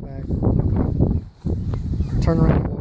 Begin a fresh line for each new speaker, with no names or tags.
Back. Turn around.